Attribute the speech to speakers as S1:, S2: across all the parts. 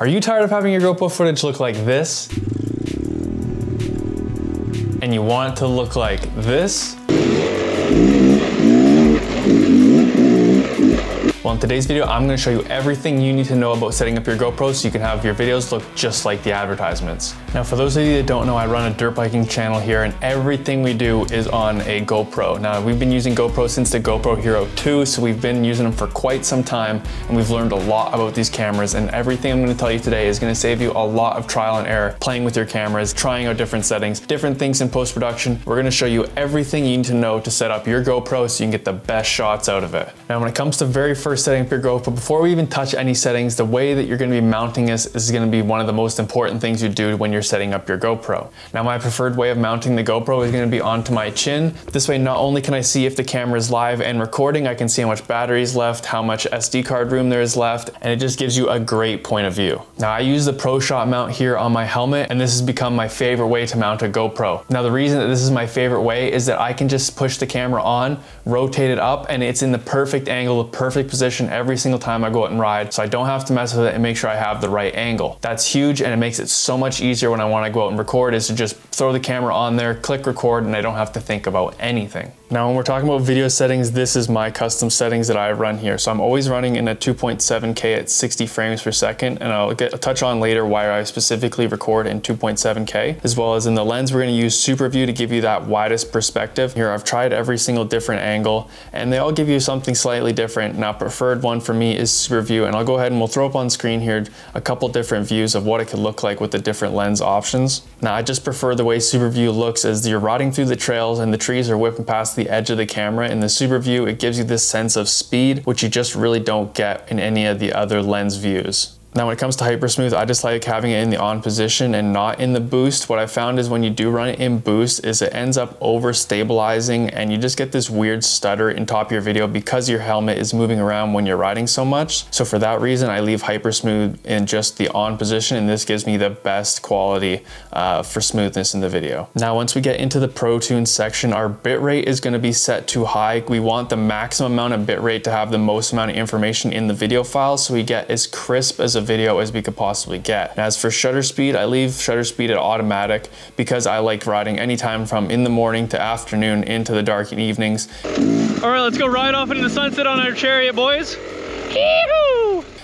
S1: Are you tired of having your GoPro footage look like this? And you want it to look like this? In today's video, I'm gonna show you everything you need to know about setting up your GoPro so you can have your videos look just like the advertisements. Now, for those of you that don't know, I run a dirt biking channel here and everything we do is on a GoPro. Now, we've been using GoPro since the GoPro Hero 2, so we've been using them for quite some time and we've learned a lot about these cameras and everything I'm gonna tell you today is gonna save you a lot of trial and error playing with your cameras, trying out different settings, different things in post-production. We're gonna show you everything you need to know to set up your GoPro so you can get the best shots out of it. Now, when it comes to very first setting up your GoPro, before we even touch any settings, the way that you're gonna be mounting this is gonna be one of the most important things you do when you're setting up your GoPro. Now, my preferred way of mounting the GoPro is gonna be onto my chin. This way, not only can I see if the camera is live and recording, I can see how much battery is left, how much SD card room there is left, and it just gives you a great point of view. Now, I use the Pro Shot mount here on my helmet, and this has become my favorite way to mount a GoPro. Now, the reason that this is my favorite way is that I can just push the camera on, rotate it up, and it's in the perfect angle, the perfect position every single time I go out and ride. So I don't have to mess with it and make sure I have the right angle. That's huge and it makes it so much easier when I wanna go out and record is to just throw the camera on there, click record, and I don't have to think about anything. Now, when we're talking about video settings, this is my custom settings that I run here. So I'm always running in a 2.7K at 60 frames per second, and I'll get a touch on later why I specifically record in 2.7K, as well as in the lens, we're gonna use Super View to give you that widest perspective. Here, I've tried every single different angle, and they all give you something slightly different. Now, preferred one for me is Super View, and I'll go ahead and we'll throw up on screen here a couple different views of what it could look like with the different lens options. Now, I just prefer the way Super View looks as you're riding through the trails and the trees are whipping past the edge of the camera. In the Super View, it gives you this sense of speed, which you just really don't get in any of the other lens views. Now when it comes to hypersmooth, I just like having it in the on position and not in the boost. What I found is when you do run it in boost is it ends up over stabilizing and you just get this weird stutter in top of your video because your helmet is moving around when you're riding so much. So for that reason, I leave hypersmooth in just the on position and this gives me the best quality uh, for smoothness in the video. Now once we get into the Pro Tune section, our bitrate is gonna be set to high. We want the maximum amount of bitrate to have the most amount of information in the video file so we get as crisp as a video as we could possibly get. And as for shutter speed, I leave shutter speed at automatic because I like riding anytime from in the morning to afternoon into the dark and evenings.
S2: All right, let's go ride off into the sunset on our chariot, boys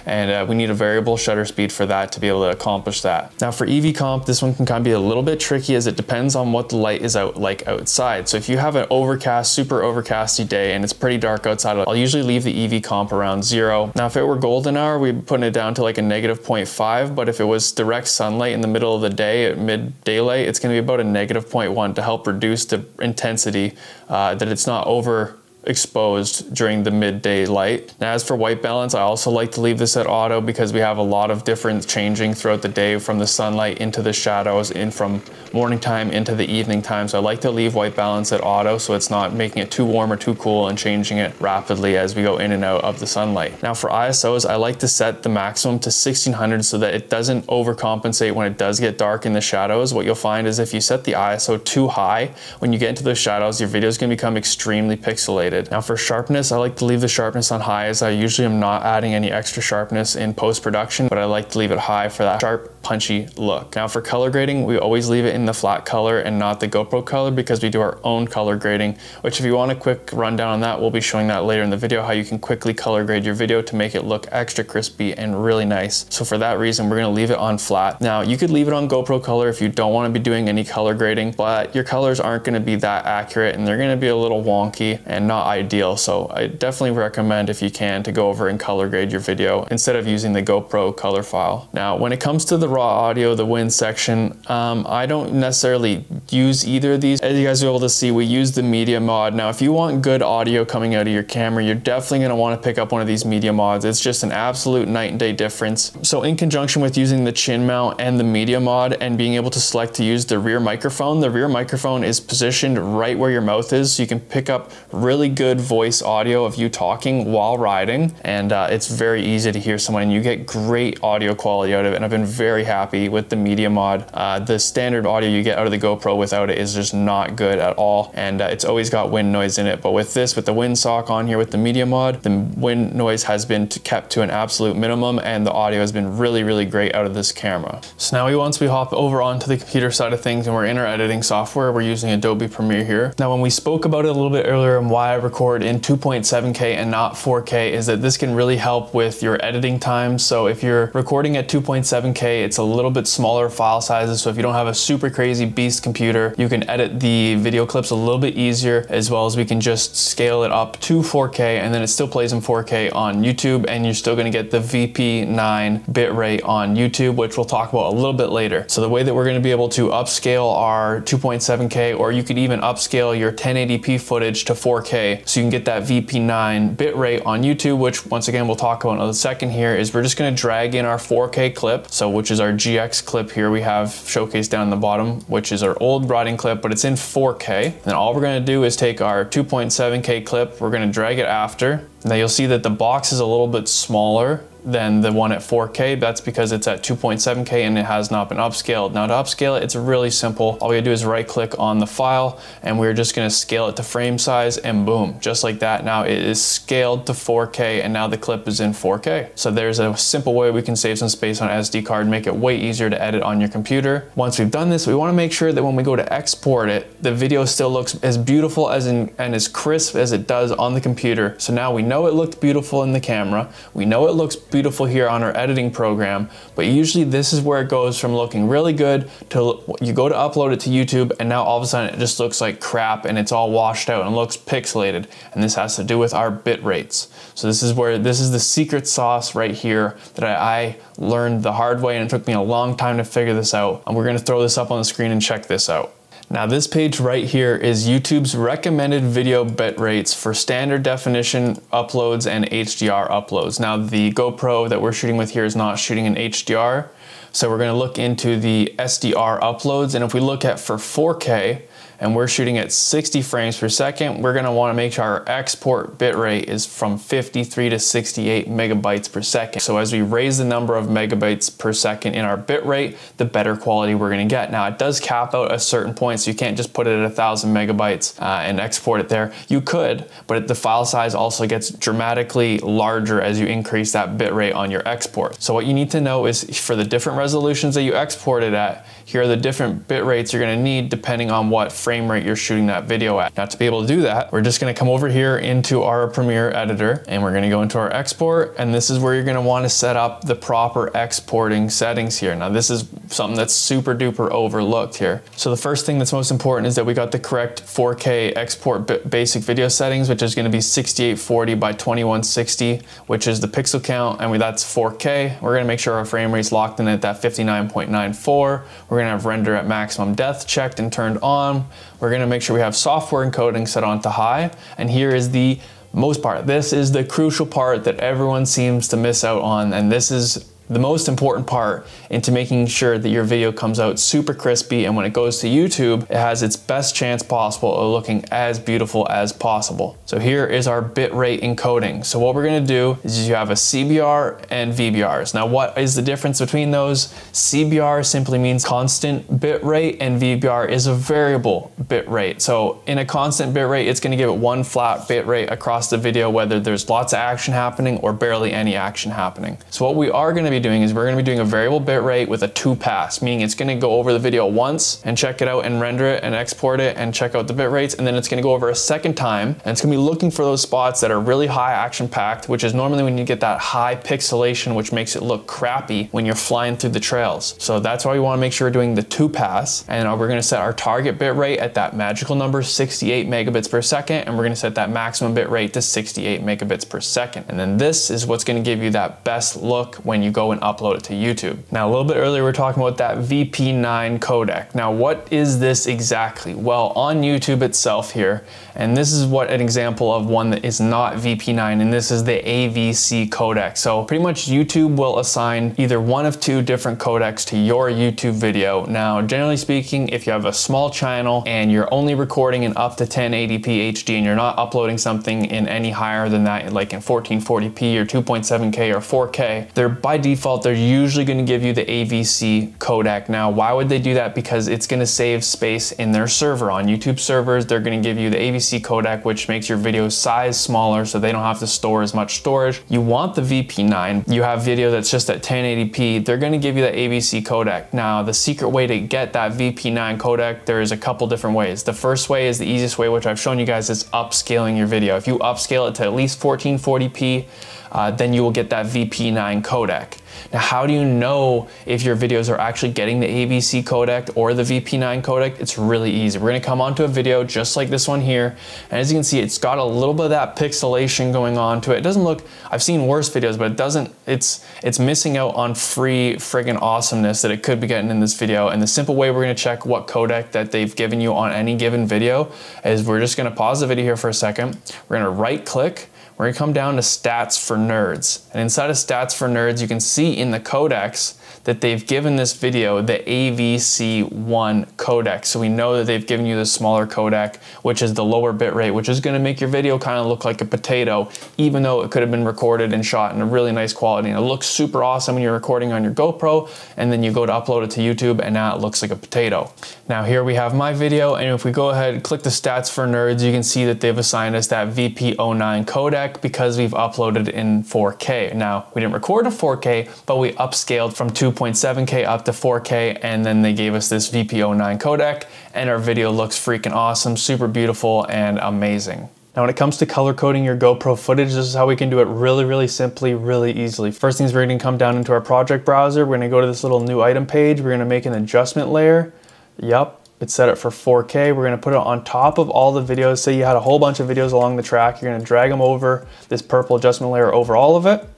S1: and uh, we need a variable shutter speed for that to be able to accomplish that. Now for EV comp, this one can kind of be a little bit tricky as it depends on what the light is out like outside. So if you have an overcast, super overcasty day and it's pretty dark outside, I'll usually leave the EV comp around zero. Now if it were golden hour, we'd put it down to like a negative 0.5, but if it was direct sunlight in the middle of the day at mid daylight, it's gonna be about a negative 0.1 to help reduce the intensity uh, that it's not over exposed during the midday light. Now, as for white balance, I also like to leave this at auto because we have a lot of different changing throughout the day from the sunlight into the shadows in from morning time into the evening time. So I like to leave white balance at auto so it's not making it too warm or too cool and changing it rapidly as we go in and out of the sunlight. Now for ISOs, I like to set the maximum to 1600 so that it doesn't overcompensate when it does get dark in the shadows. What you'll find is if you set the ISO too high, when you get into those shadows, your video is going to become extremely pixelated now for sharpness, I like to leave the sharpness on high as I usually am not adding any extra sharpness in post-production, but I like to leave it high for that sharp, punchy look. Now for color grading, we always leave it in the flat color and not the GoPro color because we do our own color grading, which if you want a quick rundown on that, we'll be showing that later in the video, how you can quickly color grade your video to make it look extra crispy and really nice. So for that reason, we're gonna leave it on flat. Now you could leave it on GoPro color if you don't wanna be doing any color grading, but your colors aren't gonna be that accurate and they're gonna be a little wonky and not not ideal. So I definitely recommend if you can to go over and color grade your video instead of using the GoPro color file. Now, when it comes to the raw audio, the win section, um, I don't necessarily use either of these. As you guys are able to see, we use the media mod. Now, if you want good audio coming out of your camera, you're definitely gonna wanna pick up one of these media mods. It's just an absolute night and day difference. So in conjunction with using the chin mount and the media mod and being able to select to use the rear microphone, the rear microphone is positioned right where your mouth is so you can pick up really good voice audio of you talking while riding, and uh, it's very easy to hear someone, and you get great audio quality out of it. And I've been very happy with the Media Mod. Uh, the standard audio you get out of the GoPro without it is just not good at all, and uh, it's always got wind noise in it. But with this, with the wind sock on here with the Media Mod, the wind noise has been kept to an absolute minimum, and the audio has been really, really great out of this camera. So now we once we hop over onto the computer side of things and we're in our editing software, we're using Adobe Premiere here. Now when we spoke about it a little bit earlier and why I record in 2.7K and not 4K is that this can really help with your editing time. So if you're recording at 2.7K, it's a little bit smaller file sizes. So if you don't have a super crazy beast computer, you can edit the video clips a little bit easier as well as we can just scale it up to 4K and then it still plays in 4K on YouTube and you're still gonna get the VP9 bitrate on YouTube, which we'll talk about a little bit later. So the way that we're gonna be able to upscale our 2.7K or you could even upscale your 1080p footage to 4K so you can get that VP9 bitrate on YouTube, which once again we'll talk about in a second here, is we're just gonna drag in our 4K clip, so which is our GX clip here we have showcased down the bottom, which is our old riding clip, but it's in 4K. And all we're gonna do is take our 2.7K clip, we're gonna drag it after. Now you'll see that the box is a little bit smaller than the one at 4K. That's because it's at 2.7K and it has not been upscaled. Now to upscale it, it's really simple. All we gotta do is right click on the file and we're just gonna scale it to frame size and boom, just like that. Now it is scaled to 4K and now the clip is in 4K. So there's a simple way we can save some space on SD card, make it way easier to edit on your computer. Once we've done this, we wanna make sure that when we go to export it, the video still looks as beautiful as in, and as crisp as it does on the computer. So now we know it looked beautiful in the camera. We know it looks beautiful here on our editing program, but usually this is where it goes from looking really good to you go to upload it to YouTube and now all of a sudden it just looks like crap and it's all washed out and looks pixelated. And this has to do with our bit rates. So this is where, this is the secret sauce right here that I, I learned the hard way and it took me a long time to figure this out. And we're gonna throw this up on the screen and check this out. Now this page right here is YouTube's recommended video bit rates for standard definition uploads and HDR uploads. Now the GoPro that we're shooting with here is not shooting in HDR, so we're gonna look into the SDR uploads, and if we look at for 4K, and we're shooting at 60 frames per second, we're gonna wanna make sure our export bitrate is from 53 to 68 megabytes per second. So as we raise the number of megabytes per second in our bitrate, the better quality we're gonna get. Now it does cap out a certain point, so you can't just put it at thousand megabytes uh, and export it there. You could, but the file size also gets dramatically larger as you increase that bitrate on your export. So what you need to know is for the different resolutions that you export it at, here are the different bit rates you're gonna need depending on what frame rate you're shooting that video at. Now to be able to do that, we're just gonna come over here into our Premiere editor and we're gonna go into our export and this is where you're gonna wanna set up the proper exporting settings here. Now this is something that's super duper overlooked here. So the first thing that's most important is that we got the correct 4K export basic video settings, which is gonna be 6840 by 2160, which is the pixel count, and we, that's 4K. We're gonna make sure our frame rate's locked in at that 59.94. We're gonna have render at maximum depth checked and turned on. We're gonna make sure we have software encoding set on to high. And here is the most part. This is the crucial part that everyone seems to miss out on. And this is the most important part into making sure that your video comes out super crispy and when it goes to YouTube, it has its best chance possible of looking as beautiful as possible. So here is our bitrate encoding. So what we're gonna do is you have a CBR and VBRs. Now what is the difference between those? CBR simply means constant bitrate and VBR is a variable bitrate. So in a constant bitrate, it's gonna give it one flat bitrate across the video whether there's lots of action happening or barely any action happening. So what we are gonna be doing is we're gonna be doing a variable bit rate with a two pass, meaning it's gonna go over the video once and check it out and render it and export it and check out the bit rates. And then it's gonna go over a second time and it's gonna be looking for those spots that are really high action packed, which is normally when you get that high pixelation, which makes it look crappy when you're flying through the trails. So that's why we wanna make sure we're doing the two pass. And uh, we're gonna set our target bit rate at that magical number, 68 megabits per second. And we're gonna set that maximum bit rate to 68 megabits per second. And then this is what's gonna give you that best look when you go and upload it to YouTube. Now, a little bit earlier, we are talking about that VP9 codec. Now, what is this exactly? Well, on YouTube itself here, and this is what an example of one that is not VP9, and this is the AVC codec. So pretty much YouTube will assign either one of two different codecs to your YouTube video. Now, generally speaking, if you have a small channel and you're only recording in up to 1080p HD and you're not uploading something in any higher than that, like in 1440p or 2.7K or 4K, they're by default, they're usually gonna give you the AVC codec. Now, why would they do that? Because it's gonna save space in their server. On YouTube servers, they're gonna give you the AVC codec, which makes your video size smaller so they don't have to store as much storage. You want the VP9, you have video that's just at 1080p, they're gonna give you the AVC codec. Now, the secret way to get that VP9 codec, there is a couple different ways. The first way is the easiest way, which I've shown you guys, is upscaling your video. If you upscale it to at least 1440p, uh, then you will get that VP9 codec. Now, how do you know if your videos are actually getting the AVC codec or the VP9 codec? It's really easy. We're gonna come onto a video just like this one here. And as you can see, it's got a little bit of that pixelation going on to it. It doesn't look, I've seen worse videos, but it doesn't, it's, it's missing out on free friggin' awesomeness that it could be getting in this video. And the simple way we're gonna check what codec that they've given you on any given video is we're just gonna pause the video here for a second. We're gonna right click, we're gonna come down to stats for nerds. And inside of stats for nerds, you can see in the codecs that they've given this video the AVC1 codec. So we know that they've given you the smaller codec, which is the lower bit rate, which is gonna make your video kind of look like a potato, even though it could have been recorded and shot in a really nice quality. And it looks super awesome when you're recording on your GoPro, and then you go to upload it to YouTube, and now it looks like a potato. Now here we have my video, and if we go ahead and click the stats for nerds, you can see that they've assigned us that VP09 codec because we've uploaded in 4K. Now, we didn't record in 4K, but we upscaled from 2 2.7K up to 4K, and then they gave us this VP09 codec, and our video looks freaking awesome, super beautiful, and amazing. Now when it comes to color coding your GoPro footage, this is how we can do it really, really simply, really easily. First things we're gonna come down into our project browser. We're gonna go to this little new item page. We're gonna make an adjustment layer. Yup, it's set it for 4K. We're gonna put it on top of all the videos. Say you had a whole bunch of videos along the track. You're gonna drag them over this purple adjustment layer over all of it.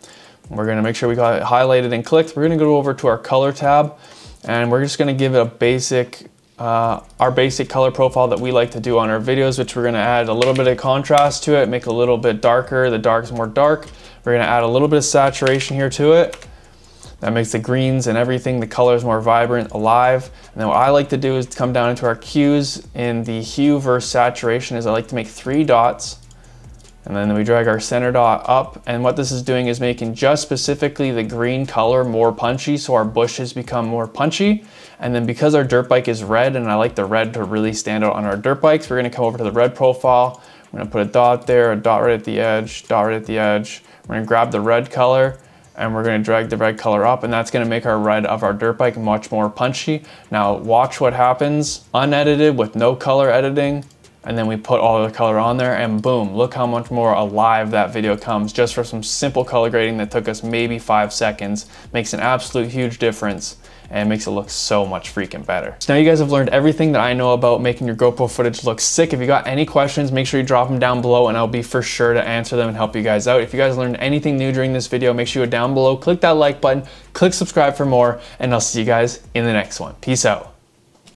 S1: We're gonna make sure we got it highlighted and clicked. We're gonna go over to our color tab and we're just gonna give it a basic, uh, our basic color profile that we like to do on our videos, which we're gonna add a little bit of contrast to it, make it a little bit darker. The dark is more dark. We're gonna add a little bit of saturation here to it. That makes the greens and everything, the colors more vibrant, alive. And then what I like to do is come down into our cues in the hue versus saturation is I like to make three dots and then we drag our center dot up. And what this is doing is making just specifically the green color more punchy. So our bushes become more punchy. And then because our dirt bike is red and I like the red to really stand out on our dirt bikes, we're gonna come over to the red profile. We're gonna put a dot there, a dot right at the edge, dot right at the edge. We're gonna grab the red color and we're gonna drag the red color up and that's gonna make our red of our dirt bike much more punchy. Now watch what happens unedited with no color editing and then we put all the color on there and boom, look how much more alive that video comes just for some simple color grading that took us maybe five seconds. Makes an absolute huge difference and makes it look so much freaking better. So now you guys have learned everything that I know about making your GoPro footage look sick. If you got any questions, make sure you drop them down below and I'll be for sure to answer them and help you guys out. If you guys learned anything new during this video, make sure you go down below, click that like button, click subscribe for more, and I'll see you guys in the next one. Peace out.